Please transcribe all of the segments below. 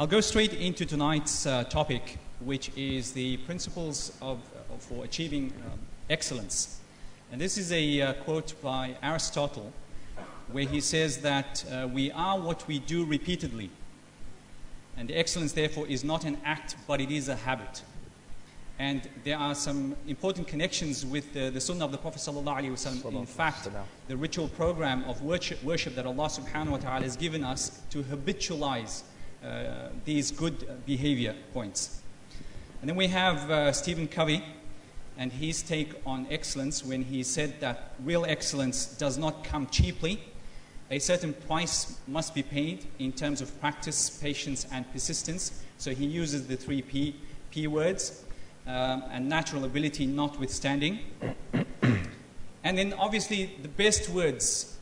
I'll go straight into tonight's uh, topic, which is the principles of, uh, for achieving um, excellence. And this is a uh, quote by Aristotle, where he says that uh, we are what we do repeatedly. And the excellence, therefore, is not an act, but it is a habit. And there are some important connections with the, the Sunnah of the Prophet ﷺ. In fact, the ritual program of worship, worship that Allah subhanahu wa ta'ala has given us to habitualize these good behavior points. And then we have uh, Stephen Covey and his take on excellence when he said that real excellence does not come cheaply. A certain price must be paid in terms of practice, patience, and persistence. So he uses the three P, P words um, and natural ability notwithstanding. and then obviously the best words,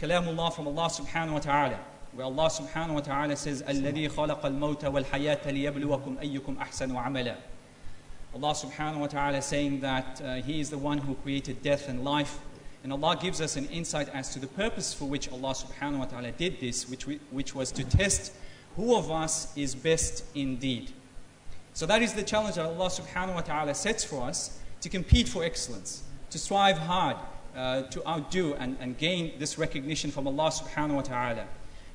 kalamullah from Allah subhanahu wa ta'ala, where Allah subhanahu wa ta'ala says, "الَّذِي خَلَقَ الْمَوْتَ wal لِيَبْلُوَكُمْ أَيُّكُمْ أَحْسَنُ ahsanu. Allah subhanahu wa ta'ala saying that uh, He is the one who created death and life. And Allah gives us an insight as to the purpose for which Allah subhanahu wa ta'ala did this, which, we, which was to test who of us is best indeed. So that is the challenge that Allah subhanahu wa ta'ala sets for us to compete for excellence, to strive hard, uh, to outdo and, and gain this recognition from Allah subhanahu wa ta'ala.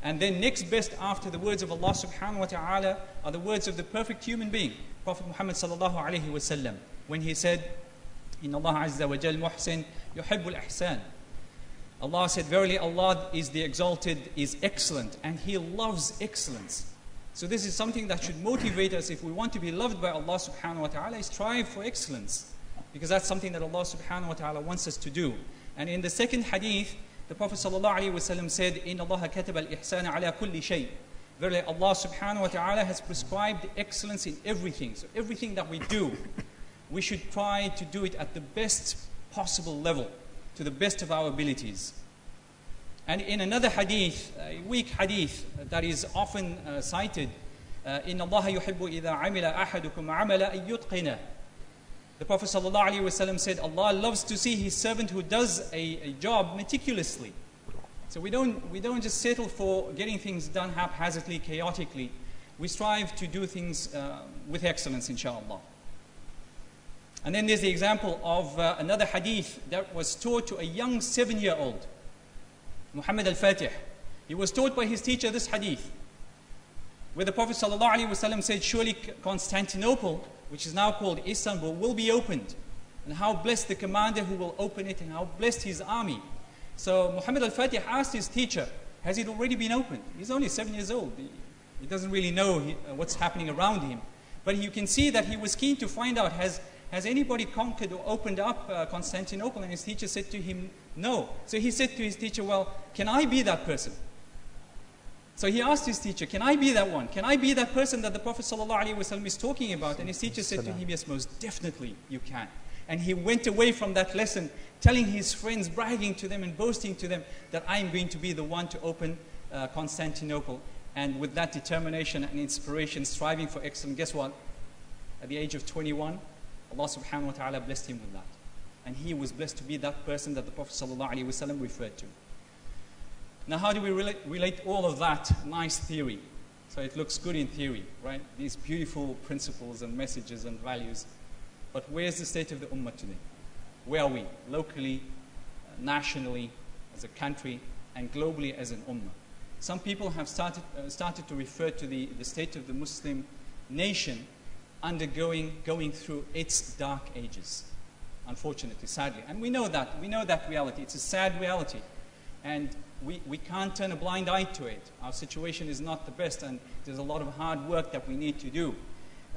And then next best after the words of Allah subhanahu wa ta'ala are the words of the perfect human being, Prophet Muhammad sallallahu alayhi wasallam, when he said, In Allah Azza wa Jal Muhsin, Yuhibbul Ihsan. Allah said, Verily Allah is the exalted, is excellent, and He loves excellence. So this is something that should motivate us if we want to be loved by Allah subhanahu wa ta'ala, is strive for excellence. Because that's something that Allah subhanahu wa ta'ala wants us to do. And in the second hadith, the Prophet ﷺ said, In Allah katab al ihsana ala kulli shay. Verily, Allah subhanahu wa ta'ala has prescribed excellence in everything. So, everything that we do, we should try to do it at the best possible level, to the best of our abilities. And in another hadith, a weak hadith that is often uh, cited, uh, In Allah yuhibbu idha amila ahadukum amala. The Prophet ﷺ said, Allah loves to see His servant who does a, a job meticulously. So we don't, we don't just settle for getting things done haphazardly, chaotically. We strive to do things uh, with excellence, inshallah. And then there's the example of uh, another hadith that was taught to a young seven year old. Muhammad al-Fatih. He was taught by his teacher this hadith, where the Prophet ﷺ said, surely Constantinople, which is now called Istanbul, will be opened. And how blessed the commander who will open it and how blessed his army. So Muhammad al-Fatih asked his teacher, has it already been opened? He's only seven years old. He, he doesn't really know he, uh, what's happening around him. But you can see that he was keen to find out, has, has anybody conquered or opened up uh, Constantinople? And his teacher said to him, No. So he said to his teacher, Well, can I be that person? So he asked his teacher, Can I be that one? Can I be that person that the Prophet ﷺ is talking about? And his teacher said to him, Yes, most definitely you can. And he went away from that lesson, telling his friends, bragging to them and boasting to them that I am going to be the one to open uh, Constantinople. And with that determination and inspiration, striving for excellence, guess what? At the age of 21, Allah subhanahu wa ta'ala blessed him with that. And he was blessed to be that person that the Prophet ﷺ referred to. Now, how do we relate, relate all of that nice theory? So it looks good in theory, right? These beautiful principles and messages and values. But where's the state of the ummah today? Where are we? Locally, uh, nationally, as a country, and globally as an ummah. Some people have started, uh, started to refer to the, the state of the Muslim nation undergoing, going through its dark ages, unfortunately, sadly. And we know that. We know that reality. It's a sad reality. And we, we can't turn a blind eye to it. Our situation is not the best, and there's a lot of hard work that we need to do.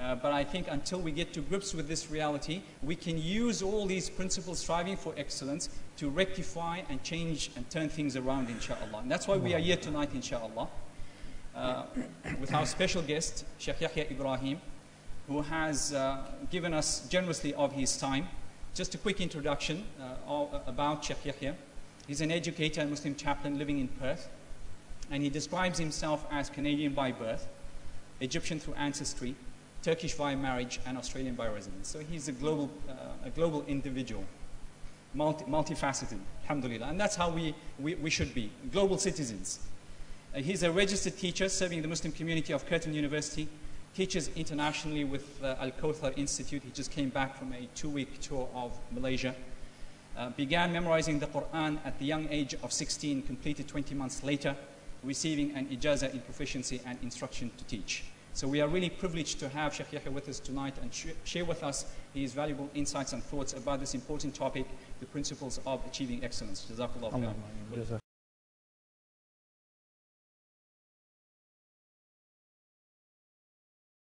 Uh, but I think until we get to grips with this reality, we can use all these principles striving for excellence to rectify and change and turn things around, inshallah. And that's why we are here tonight, inshallah, uh, with our special guest, Sheikh Yahya Ibrahim, who has uh, given us generously of his time. Just a quick introduction uh, about Sheikh Yahya. He's an educator and Muslim chaplain living in Perth, and he describes himself as Canadian by birth, Egyptian through ancestry, Turkish by marriage, and Australian by residence. So he's a global, uh, a global individual, multi, multifaceted, alhamdulillah. And that's how we, we, we should be, global citizens. Uh, he's a registered teacher serving the Muslim community of Curtin University, teaches internationally with uh, Al Kawthar Institute. He just came back from a two week tour of Malaysia. Uh, began memorizing the Quran at the young age of 16, completed 20 months later, receiving an ijazah in proficiency and instruction to teach. So we are really privileged to have Sheikh Yahya with us tonight and sh- share with us his valuable insights and thoughts about this important topic, the principles of achieving excellence. Jazakallah